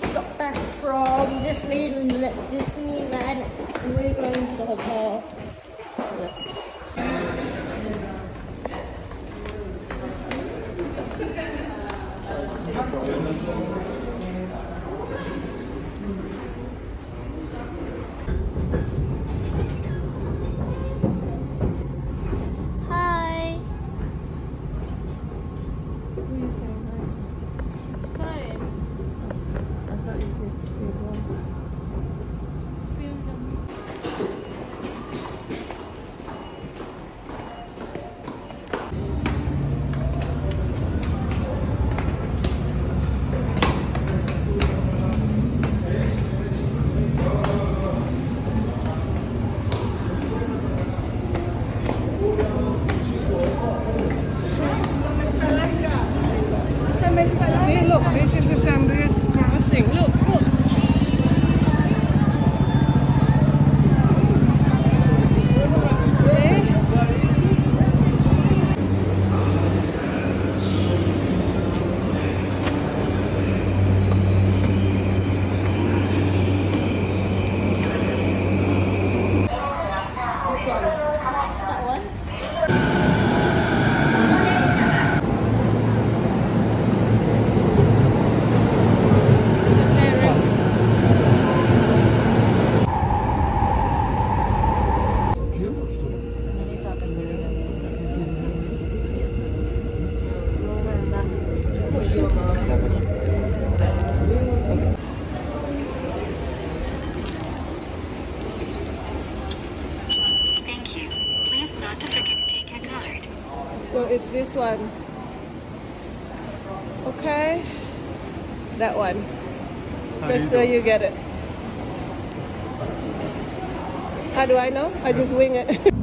just got back from Disneyland, Disneyland and we're going to the hotel. Hi. So it's this one. Okay. That one. That's where you get it. How do I know? I just wing it.